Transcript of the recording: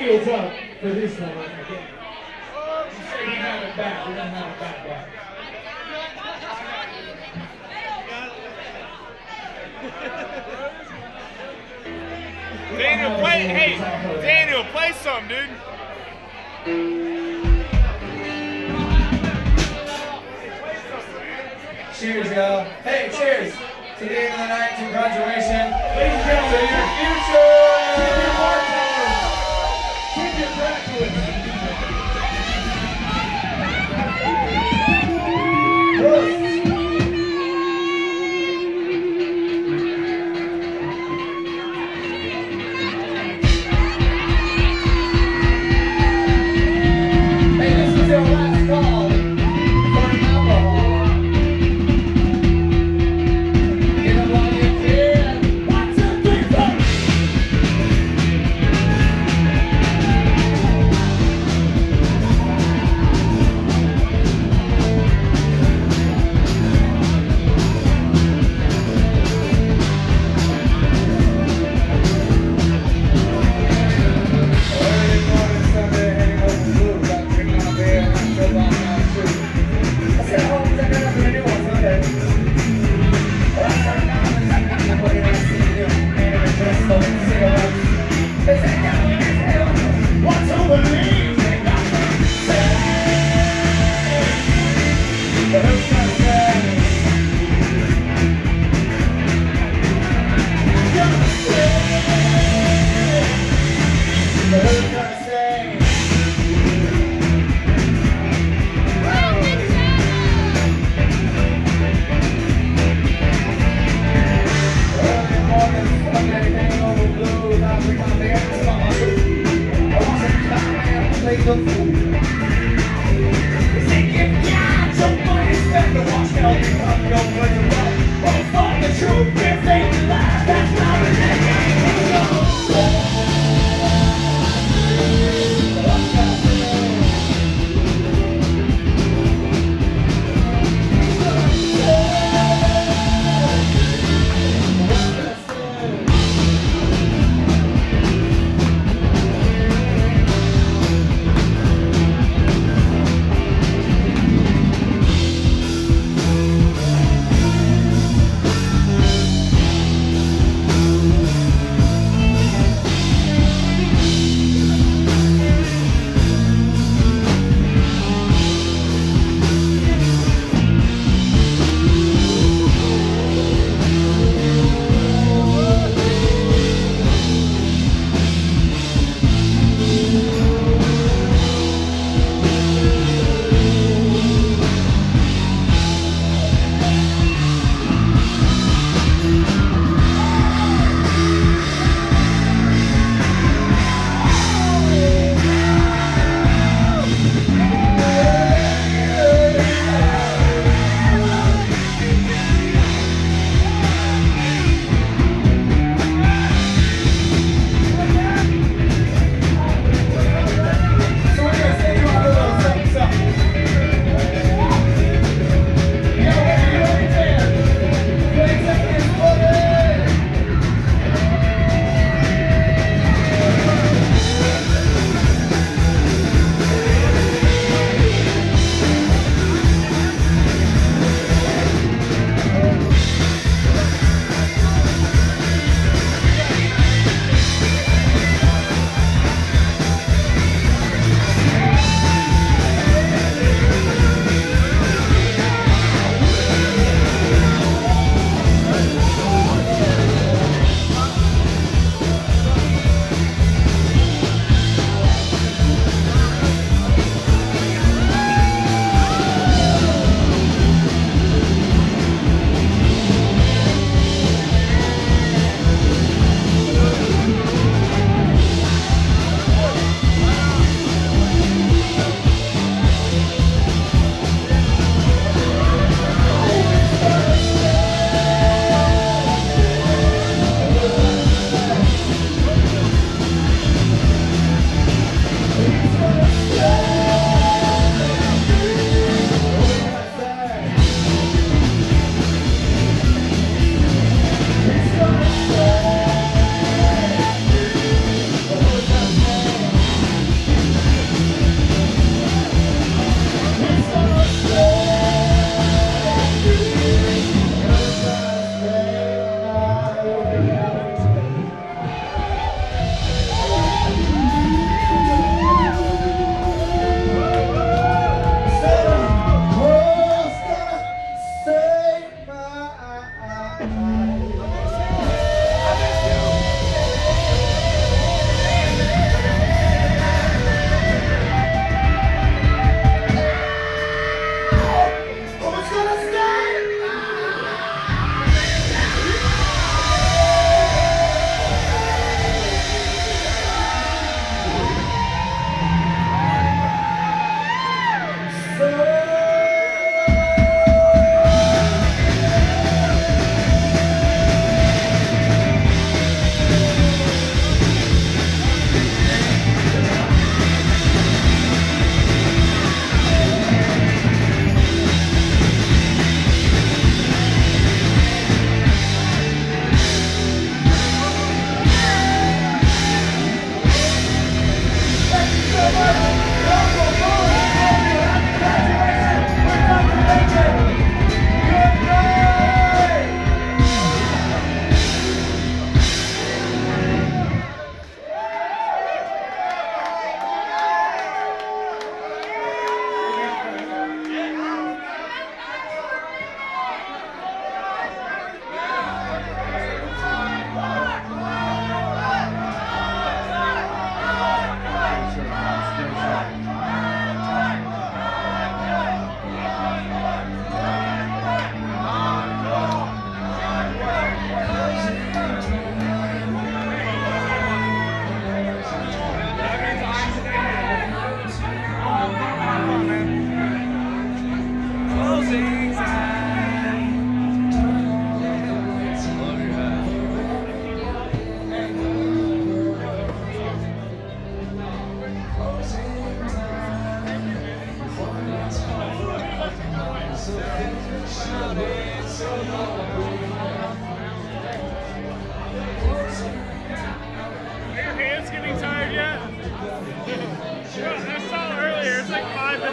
heels up for this one. Have it back. Don't have it back. back. Daniel, play, hey, Daniel, play some, dude. Cheers, y'all. Hey, cheers to the night 92 graduation. Ladies and gentlemen, your future. Take it down, somebody's better watch out. I'm your hands getting tired yet? I saw earlier, it's like five minutes.